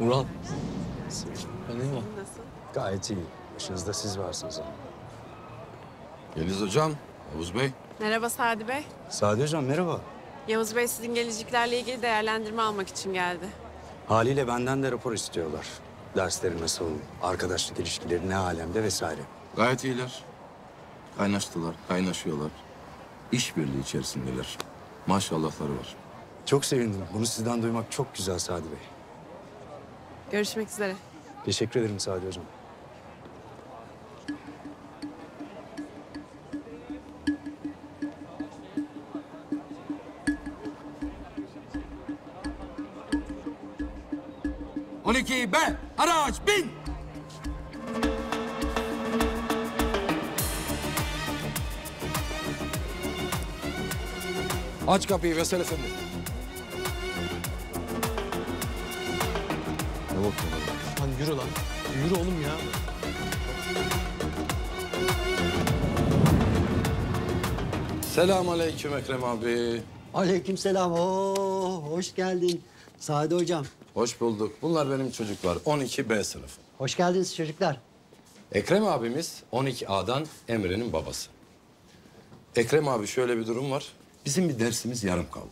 Murat. Ben iyi mi? Gayet iyi. Başınızda siz varsınız ama. Yeliz Hocam, Yavuz Bey. Merhaba Sadi Bey. Sadi Hocam merhaba. Yavuz Bey sizin geleceklerle ilgili değerlendirme almak için geldi. Haliyle benden de rapor istiyorlar. Dersleri nasıl, arkadaşlık ilişkileri ne alemde vesaire. Gayet iyiler. Kaynaştılar, kaynaşıyorlar. İşbirliği içerisindeler. Maşallahları var. Çok sevindim. Bunu sizden duymak çok güzel Sadi Bey. Görüşmek üzere. Teşekkür ederim Sadi Hocam. On iki B, araç bin! Aç kapıyı Vesel Efendi. Lan yürü lan. Yürü oğlum ya. Selamun aleyküm Ekrem abi. Aleykümselam. Oo, hoş geldin. Sade hocam. Hoş bulduk. Bunlar benim çocuklar. 12 B sınıfı. Hoş geldiniz çocuklar. Ekrem abimiz 12A'dan Emre'nin babası. Ekrem abi şöyle bir durum var. Bizim bir dersimiz yarım kaldı.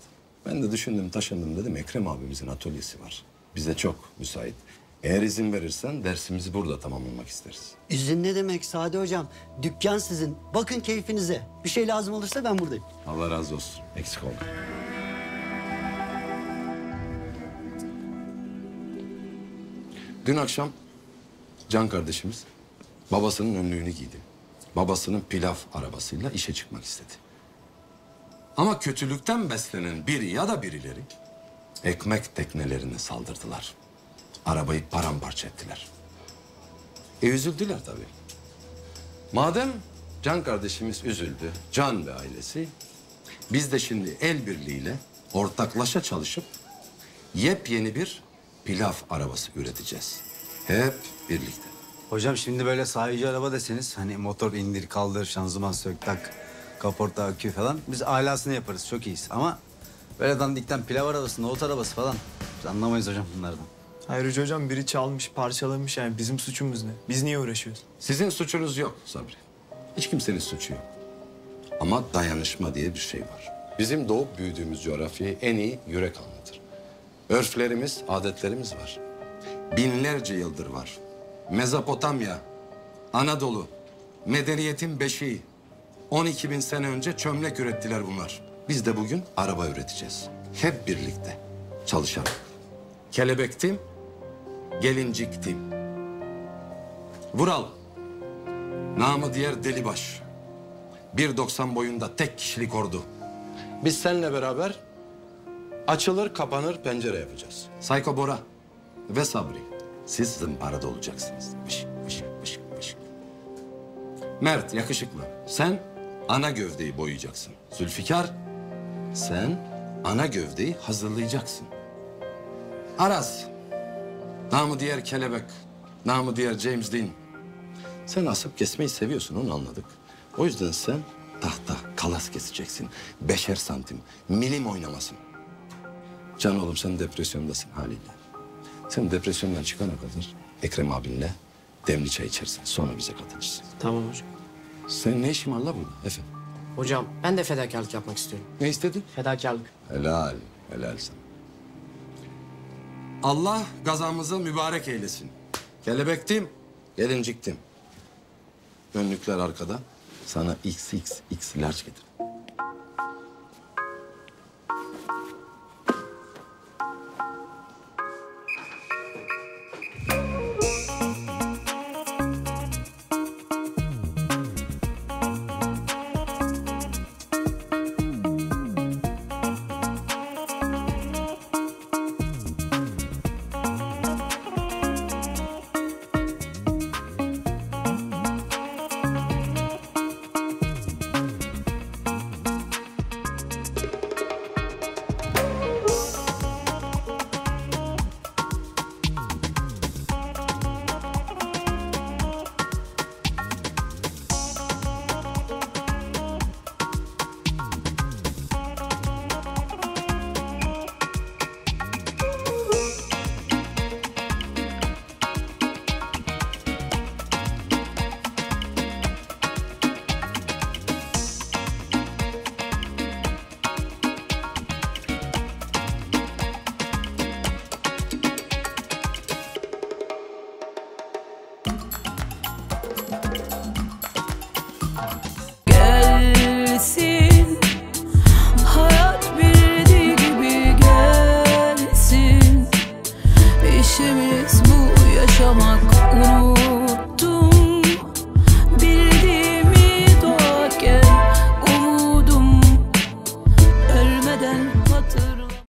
Ben de düşündüm taşındım dedim Ekrem abimizin atölyesi var. Bize çok müsait. Eğer izin verirsen dersimizi burada tamamlamak isteriz. İzin ne demek Sade hocam? Dükkan sizin. Bakın keyfinize. Bir şey lazım olursa ben buradayım. Allah razı olsun. Eksik olma. Dün akşam Can kardeşimiz babasının önlüğünü giydi. Babasının pilav arabasıyla işe çıkmak istedi. Ama kötülükten beslenen biri ya da birileri ekmek teknelerine saldırdılar. Arabayı paramparça ettiler. E üzüldüler tabii. Madem Can kardeşimiz üzüldü, Can ve ailesi, biz de şimdi el birliğiyle ortaklaşa çalışıp yepyeni bir pilav arabası üreteceğiz. Hep birlikte. Hocam şimdi böyle sahici araba deseniz hani motor indir kaldır şanzıman sök tak kaporta akü falan biz alasını yaparız çok iyiyiz ama böyle dandikten pilav arabası nohut arabası falan biz anlamayız hocam bunlardan. Ayrıca hocam biri çalmış, parçalamış yani bizim suçumuz ne? Biz niye uğraşıyoruz? Sizin suçunuz yok Sabri. Hiç kimsenin suçu yok. Ama dayanışma diye bir şey var. Bizim doğup büyüdüğümüz coğrafyayı en iyi yürek anlatır. Örflerimiz, adetlerimiz var. Binlerce yıldır var. Mezopotamya, Anadolu, medeniyetin beşiği. 12 bin sene önce çömlek ürettiler bunlar. Biz de bugün araba üreteceğiz. Hep birlikte çalışarak. Kelebektim, gelinciktim. Vural, namı diğer Delibaş. 1.90 boyunda tek kişilik ordu. Biz seninle beraber açılır kapanır pencere yapacağız. Sayko Bora ve Sabri. Siz zımparada olacaksınız. Vışık vışık vışık vışık. Mert yakışıklı. Sen ana gövdeyi boyayacaksın. Zülfikar sen ana gövdeyi hazırlayacaksın. Aras. Namı diğer kelebek. Namı diğer James Dean. Sen asıp kesmeyi seviyorsun onu anladık. O yüzden sen tahta kalas keseceksin. Beşer santim. Milim oynamasın. Can oğlum sen depresyondasın haliyle. Sen depresyondan çıkana kadar Ekrem abinle demli çay içersin. Sonra bize katılırsın. Tamam hocam. Sen ne işin var la burada Efe? Hocam ben de fedakarlık yapmak istiyorum. Ne istedin? Fedakarlık. Helal, helal sana. Allah gazamızı mübarek eylesin. Kelebektim, gelinciktim. Önlükler arkada. Sana XXX large getir.